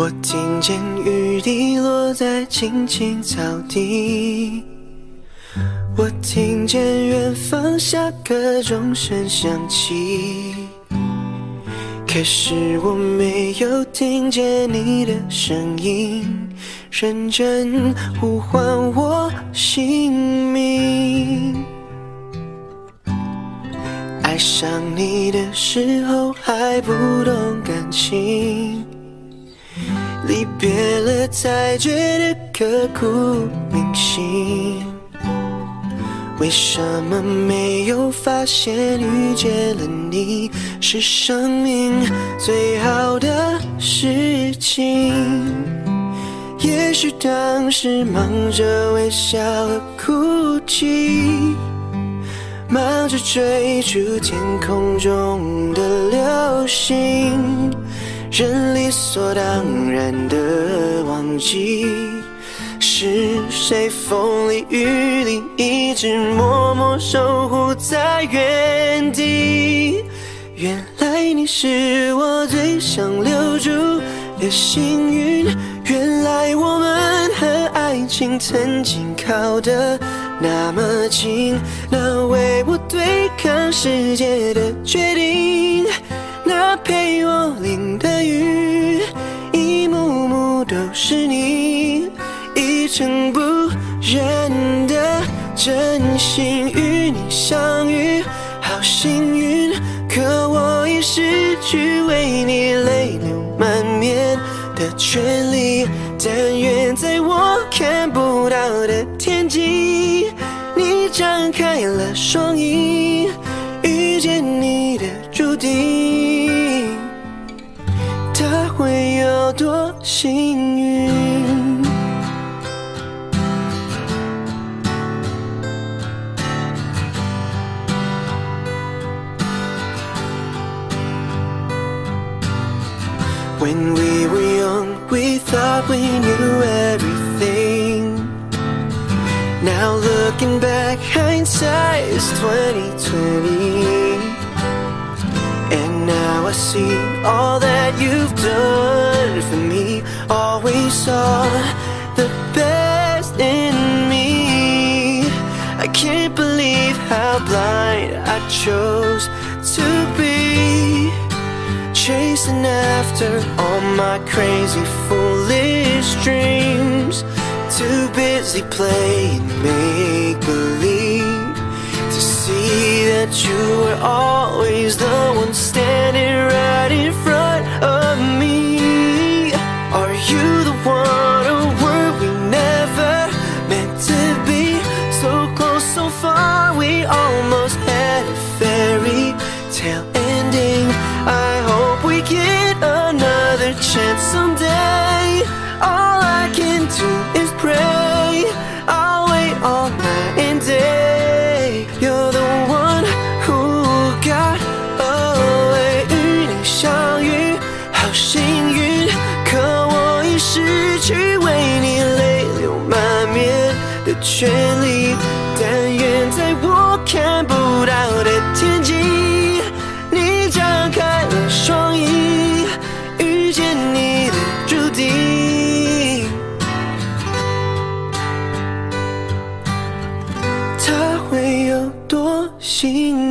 我听见雨滴落在青青草地，我听见远方下课钟声响起，可是我没有听见你的声音，认真呼唤我姓名。爱上你的时候还不懂感情。别了才觉得刻骨铭心，为什么没有发现遇见了你是生命最好的事情？也许当时忙着微笑和哭泣，忙着追逐天空中的流星。人理所当然的忘记，是谁风里雨里一直默默守护在原地？原来你是我最想留住的幸运，原来我们和爱情曾经靠得那么近，那为我对抗世界的决定。那陪我淋是你，一尘不染的真心与你相遇，好幸运。可我已失去为你泪流满面的权利，但愿在我看不到的天际，你张开了双翼，遇见你的注定。幸运？When we were young, we thought we knew everything. Now looking back, hindsight is 2020. Now I see all that you've done for me. Always saw the best in me. I can't believe how blind I chose to be. Chasing after all my crazy, foolish dreams. Too busy playing make believe to see that you were always the one standing right in front of me. Are you the one, or were we never meant to be? So close, so far, we almost had a fairy tale 权利。但愿在我看不到的天际，你张开了双翼，遇见你的注定。他会有多幸运？